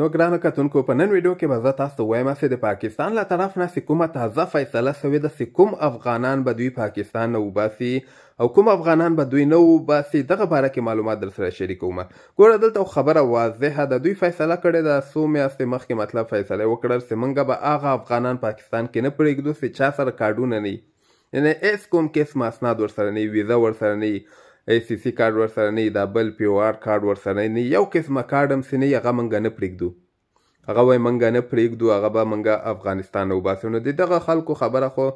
نو ګرانو کتونکو په نن ویډیو کې به زه تاسو وایم چې د پاکستان له طرف نه چې کومه تازه فیصله شوې ده چې کوم افغانان به دوی پاکستان نه وباسي او کوم افغانان به دوی نه وباسي دغه باره کې معلومات در سره شریکوم ګوره دلته خبره واضحه ده دوی فیصله کړې ده څو میاشتې مخکې مطلب فیصله وکړل چې موږ به هغه افغانان پاکستان کې نه پرېږدو چې چا سره کارډونه نه یعنی هیڅ کوم قسم اسناد ورسره نه ویزه ورسره نه ای سی سی کارډ ورسره نه دا بل پی او آر کارډ ورسره نه یو قسمه کارډ هم سینه هغه منګه نه پرېږدو هغه وای منګه نه پرېږدو هغه به منګه افغانستان نه وباسو نو د دغه خلکو خبره خو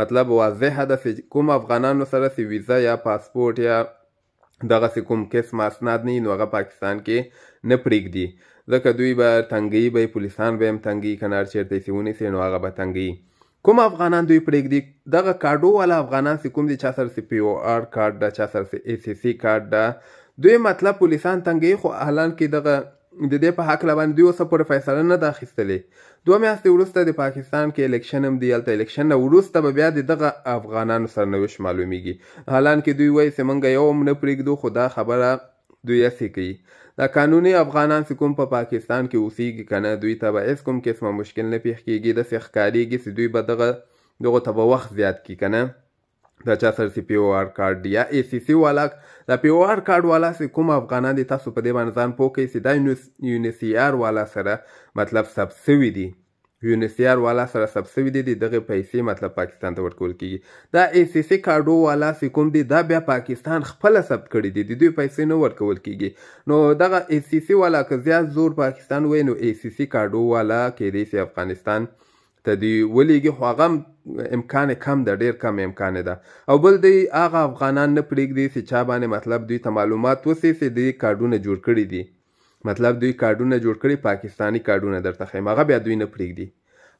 مطلب واضحه ده چې کوم افغانانو سره چې ویزه یا پاسپورټ یا دغسې کوم کس ماسناد نه نو هغه پاکستان کې نه پرېږدي ځکه دوی به تنګي به پولیسان به هم تنګي کنار چیرته یې ونیسي نو هغه به تنګي کوم افغانان دوی پرېږدي دغه کارډو والا افغانان چې کوم دي چا سره سي پی او آر کارډ ده چا سره سي ای سی سی کارډ ده دوی مطلب پولیسان تنګي خو اهلان کې دغه د دې په هکله باندې دوی اوسه پورې فیصله نه ده اخیستلې دوه میاشتې وروسته د پاکستان کې الیکشن هم دی هلته الیکشن نه وروسته به بیا د دغه افغانانو سرنوشت معلومیږي حالانکه دوی وایي چې موږ یو هم نه پرېږدو خو دا خبره دوی هسې کوي دا قانوني افغانان چې کوم په پاکستان کې اوسیږي که نه دوی ته به هېڅ کوم قسمه مشکل نه پېښ کېږي داسې ښکارېږي چې دوی به دغه دغو ته به وخت زیات کړي که نه دا چا سره سی پی او آر کارت یا ای سی سی والا دا پی او آر کارت والا سی کوم افغانان دي تاسو په دې باندې ځان پوه کړئ چې دا یونیسیار والا سره مطلب سب سوي دي یونیسیار والا سره سب سوي دي د دغه پیسې مطلب پاکستان ته ورکول کیږي دا ای سی سی کارډو والا سی کوم دي دا بیا پاکستان خپل ثبت کړي دي د دوی پیسې نه ورکول کیږي نو دغه ای سی سی والا که زیات زور پاکستان وای نو ای سی سی کارډو والا کېدای سي افغانستان ته دی ولیږي خو هغه امکان کم ده ډیر کم امکان ده او بل دی هغه افغانان نه پریږدي چې چا باندې مطلب دوی ته معلومات وسی چې دوی کارډونه جوړ کړي دي مطلب دوی کارډونه جوړ کړي پاکستانی کارډونه درته خیم هغه بیا دوی نه پریږدي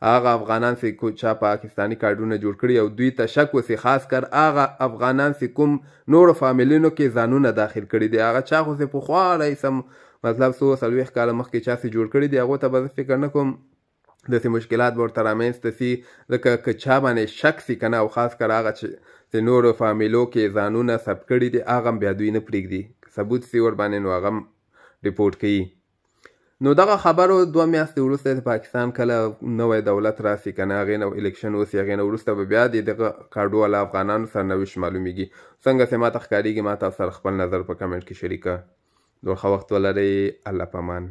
هغه افغانان چې کو چا پاکستانی کارډونه جوړ کړي او دوی ته شک وسی خاص کر هغه افغانان چې کوم نور فامیلینو کې ځانونه داخل کړي دي هغه چا خو چې په خوا راځم مطلب سو سلويخ کال مخکې چا چې جوړ کړي دي هغه ته به فکر نه کوم داسې مشکلات به ورته رامنځته سي ځکه که چا باندې شک سي کنه او خاص کر هغه چې نورو فامیلو کې ځانونه ثبت کړي دي هغه هم بیا دوی نه پرېږدي ثبوت سي ور باندې نو هغه ډیپورټ کوي نو دغه خبرو دوه میاشتې وروسته د پاکستان کله نوی دولت راسي که نه هغې نه الیکشن وسي هغې نه وروسته به بیا د دغه کاډو والا افغانانو سرنوشت معلومیږي څنګه چې ماته ښکاریږي ما تاسو سره خپل نظر په کمنټ کې شریکه ډېر ښه وخت ولرئ الله پامان